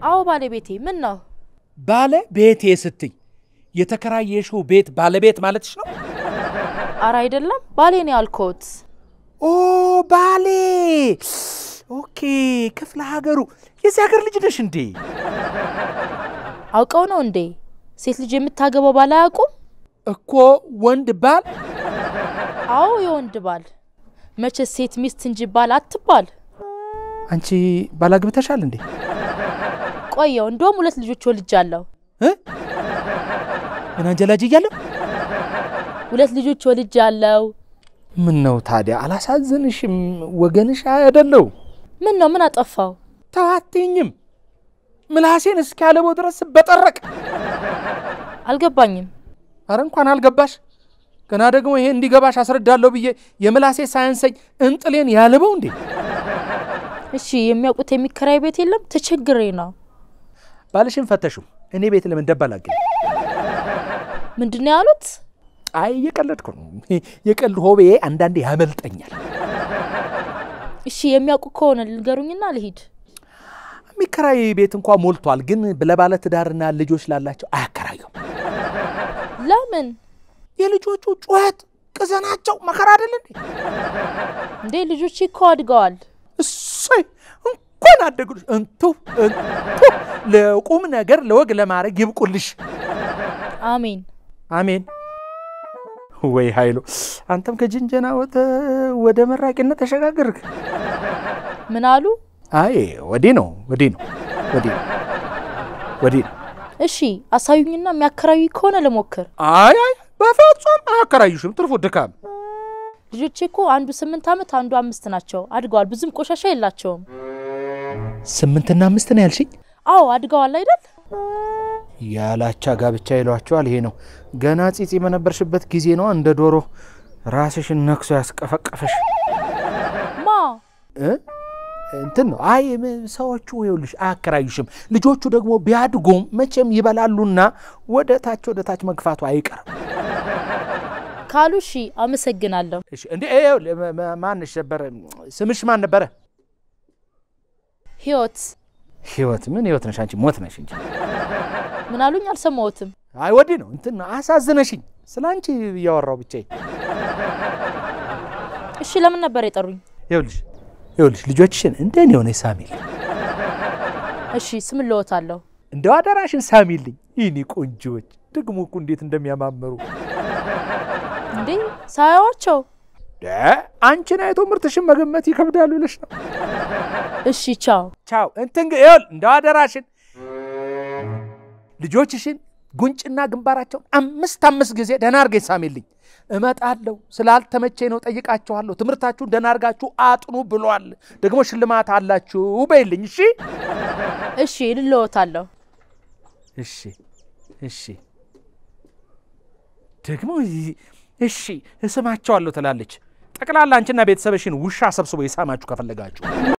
አዎ ባለቤቴ። ምን ነው? ባለ ቤቴ ስትይ የተከራየሽው ቤት ባለቤት ማለትሽ ነው? አረ አይደለም፣ ባሌ ነው ያልኩት። oh ባሌ። okay፣ ክፍለ ሀገሩ የዚህ ሀገር ልጅ ነሽ እንዴ? አውቀው ነው እንዴ? ሴት ልጅ የምታገባው ባል አያውቁም? እኮ ወንድ ባል። አዎ የወንድ ባል። መቼ ሴት ሚስት እንጂ ባል አትባል። አንቺ ባላግብተሻል እንዴ? ቆየው፣ እንደውም ሁለት ልጆች ወልጃለሁ። እ? ምን አንጀላጅ እያለሁ ሁለት ልጆች ወልጃለሁ። ምን ነው ታዲያ አላሳዝንሽም? ወገንሽ አይደለው? ምን ነው? ምን አጠፋው? ተዋትኝም ምላሴን እስኪያለበው ድረስ በጠረቅ አልገባኝም። አረ እንኳን አልገባሽ። ገና ደግሞ ይሄ እንዲገባሽ አስረዳለሁ ብዬ የምላሴ ሳያንሰኝ እንጥሌን ያልበው እንዴ? እሺ የሚያውቁት የሚከራይ ቤት የለም? ተቸግሬ ነው። ባልሽን ፈተሹ። እኔ ቤት ለምን ደባላገኝ? ምንድን ነው ያሉት? አይ እየቀለድኩ ነው። የቀልድ ሆቤ አንዳንዴ ያመልጠኛል። እሺ የሚያውቁ ከሆነ ልንገሩኝና ልሂድ። የሚከራይ ቤት እንኳ ሞልቷል፣ ግን ለባለ ትዳርና ልጆች ላላቸው አያከራዩም። ለምን የልጆቹ ጩኸት ቅዘናቸው መከራ አይደል እንዴ? እንዴ? ልጆቼ እኮ አድገዋል። እንኳን አደጉልሽ። እንቱ እንቱ ለቁም ነገር ለወግ ለማድረግ ይብቁልሽ። አሜን። አሜን። ወይ ኃይሉ አንተም ከጅንጀና ወተ ወደ መራቂነት ተሸጋገርክ። ምን አሉ? አይ ወዲህ ነው ወዲህ ነው ወዲህ ነው ወዲህ ነው። እሺ አሳዩኝና የሚያከራዩ ከሆነ ልሞክር። አይ አይ በፍጹም አያከራዩሽም። ትርፉ ድካም። ልጆቼ እኮ አንዱ ስምንት ዓመት አንዱ አምስት ናቸው። አድገዋል። ብዙም ቆሻሻ የላቸውም። ስምንትና አምስት ነው ያልሽኝ? አዎ አድገዋል አይደል? ያላቻ ጋብቻ ይሏቸዋል። ይሄ ነው ገና ጺጺ በነበርሽበት ጊዜ ነው እንደ ዶሮ ራስሽን ነክሶ ያስቀፈቀፈሽ ማ? እንትን ነው። አይ ሰዎቹ ይኸውልሽ አያከራዩሽም። ልጆቹ ደግሞ ቢያድጉም መቼም ይበላሉና ወደ ታች ወደ ታች መግፋቱ አይቀርም። ካሉ እሺ አመሰግናለሁ። እሺ እንዴ ማንሽ ነበረ ስምሽ ማን ነበረ? ህይወት ህይወት። ምን ህይወት ነሽ አንቺ? ሞት ነሽ እንጂ። ምን አሉኝ? አልሰማሁትም። አይ ወዲህ ነው እንትን አሳዝነሽኝ። ስለ አንቺ እያወራው ብቻዬን። እሺ ለምን ነበር የጠሩኝ? ይኸውልሽ ይኸውልሽ ልጆችሽን እንደ እኔ ሆነ ሳሚል እሺ ስም ልወታለሁ። እንደው አደራሽን ሳሚልኝ። ይህኔ ቆንጆዎች ደግሞ እኮ እንዴት እንደሚያማምሩ እንዴ ሳያዋቸው። አንቺን አይቶ ምርትሽን መገመት ይከብዳል ብለሽ ነው። እሺ ቻው። ቻው እንትን ግን ይኸውልህ እንደው አደራሽን ልጆችሽን ጉንጭና ግንባራቸውን አምስት አምስት ጊዜ ደህና አድርገሽ ሳሚልኝ። እመጣለሁ ስላልተመቼ ነው ጠይቃችኋለሁ። ትምህርታችሁን ደህና አድርጋችሁ አጥኑ ብሏል። ደግሞ ሽልማት አላችሁ በይልኝ። እሺ እሺ ልለወታለሁ። እሺ እሺ ደግሞ እሺ እስማቸዋለሁ ትላለች። ጠቅላላ አንቺና ቤተሰብሽን ውሻ ሰብስቦ የሳማችሁ ከፈለጋችሁ